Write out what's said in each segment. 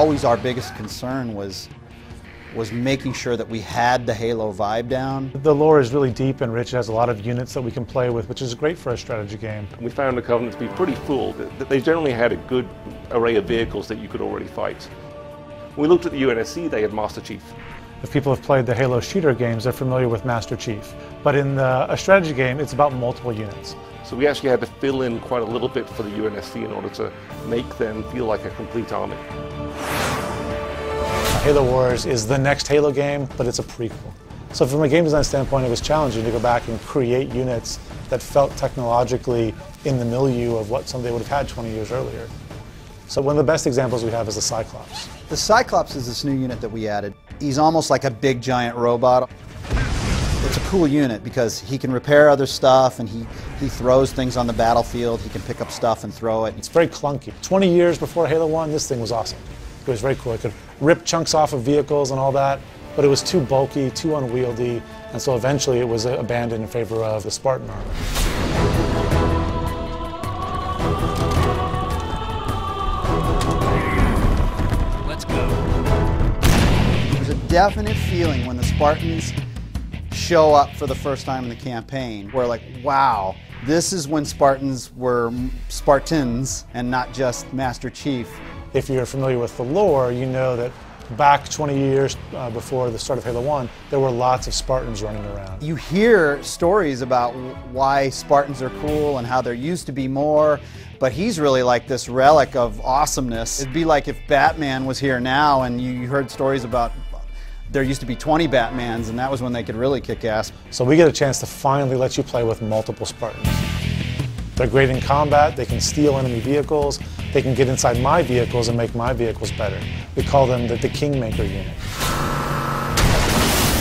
always our biggest concern was was making sure that we had the Halo vibe down. The lore is really deep and rich. It has a lot of units that we can play with, which is great for a strategy game. We found the Covenant to be pretty full. They generally had a good array of vehicles that you could already fight. When we looked at the UNSC, they had Master Chief. If people have played the Halo shooter games, they're familiar with Master Chief. But in the, a strategy game, it's about multiple units. So we actually had to fill in quite a little bit for the UNSC in order to make them feel like a complete army. Halo Wars is the next Halo game, but it's a prequel. So from a game design standpoint, it was challenging to go back and create units that felt technologically in the milieu of what somebody would have had 20 years earlier. So one of the best examples we have is the Cyclops. The Cyclops is this new unit that we added. He's almost like a big giant robot. It's a cool unit because he can repair other stuff and he, he throws things on the battlefield. He can pick up stuff and throw it. It's very clunky. 20 years before Halo 1, this thing was awesome. It was very cool. It could rip chunks off of vehicles and all that, but it was too bulky, too unwieldy, and so eventually it was abandoned in favor of the Spartan armor. Let's go. There's a definite feeling when the Spartans show up for the first time in the campaign. We're like, wow, this is when Spartans were Spartans and not just Master Chief. If you're familiar with the lore, you know that back 20 years uh, before the start of Halo 1, there were lots of Spartans running around. You hear stories about why Spartans are cool and how there used to be more, but he's really like this relic of awesomeness. It'd be like if Batman was here now and you heard stories about there used to be 20 Batmans and that was when they could really kick ass. So we get a chance to finally let you play with multiple Spartans. They're great in combat, they can steal enemy vehicles, they can get inside my vehicles and make my vehicles better. We call them the, the Kingmaker unit.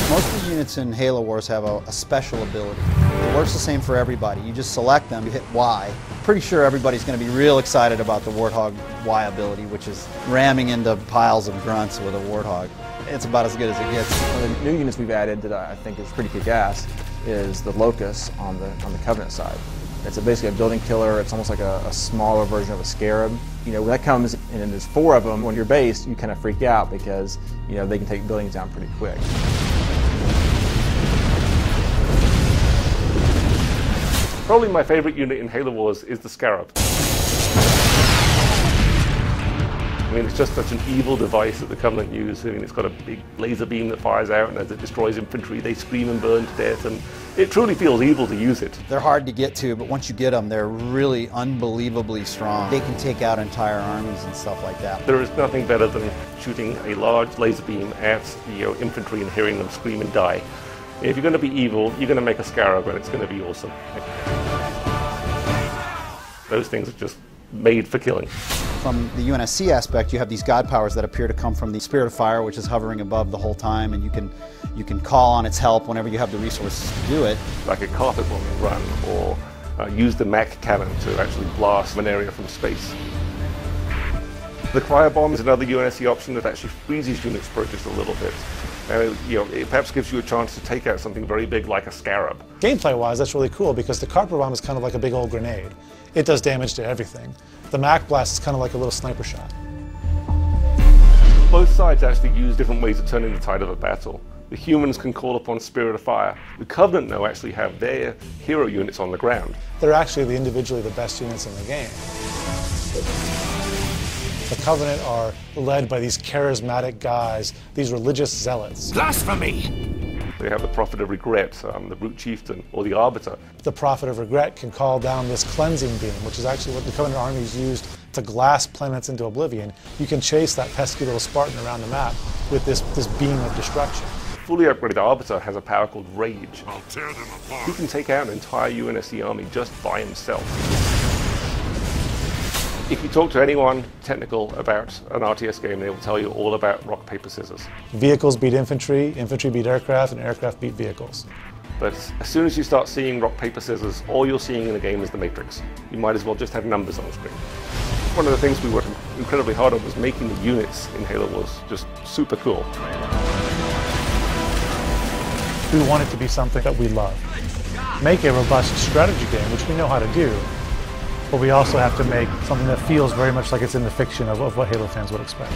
Most of the units in Halo Wars have a, a, special ability. It works the same for everybody. You just select them, you hit Y. Pretty sure everybody's going to be real excited about the Warthog Y ability, which is ramming into piles of grunts with a Warthog. It's about as good as it gets. One of the new units we've added that I think is pretty kick-ass is the Locust on the on the Covenant side. It's a, basically a building killer. It's almost like a, a, smaller version of a scarab. You know, when that comes and there's four of them on your base, you kind of freak out because, you know, they can take buildings down pretty quick. Probably my favorite unit in Halo Wars is the Scarab. I mean, it's just such an evil device that the Covenant use. I mean, it's got a big laser beam that fires out, and as it destroys infantry, they scream and burn to death, and it truly feels evil to use it. They're hard to get to, but once you get them, they're really unbelievably strong. They can take out entire armies and stuff like that. There is nothing better than shooting a large laser beam at the uh, infantry and hearing them scream and die. If you're going to be evil, you're going to make a Scarab, and it's going to be awesome. Those things are just made for killing. From the UNSC aspect, you have these god powers that appear to come from the Spirit of Fire, which is hovering above the whole time, and you can you can call on its help whenever you have the resources to do it. Like a carpet bombing run, or uh, use the Mac cannon to actually blast an area from space. The cryo bomb is another UNSC option that actually freezes units for just a little bit. And you know, it perhaps gives you a chance to take out something very big like a scarab. Gameplay-wise, that's really cool because the carpet bomb is kind of like a big old grenade. It does damage to everything. The Mac Blast is kind of like a little sniper shot. Both sides actually use different ways of turning the tide of a battle. The humans can call upon Spirit of Fire. The Covenant, though, actually have their hero units on the ground. They're actually the individually the best units in the game. The Covenant are led by these charismatic guys, these religious zealots. Blasphemy! They have the Prophet of Regret, um, the Brute Chieftain, or the Arbiter. The Prophet of Regret can call down this cleansing beam, which is actually what the Covenant armies used to glass planets into oblivion. You can chase that pesky little Spartan around the map with this, this beam of destruction. Fully upgraded Arbiter has a power called Rage. I'll tear them apart. He can take out an entire UNSC army just by himself. If you talk to anyone technical about an RTS game, they will tell you all about rock, paper, scissors. Vehicles beat infantry, infantry beat aircraft, and aircraft beat vehicles. But as soon as you start seeing rock, paper, scissors, all you're seeing in the game is the Matrix. You might as well just have numbers on the screen. One of the things we worked incredibly hard on was making the units in Halo Wars just super cool. We want it to be something that we love. Make a robust strategy game, which we know how to do, but we also have to make something that feels very much like it's in the fiction of, of what Halo fans would expect.